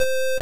you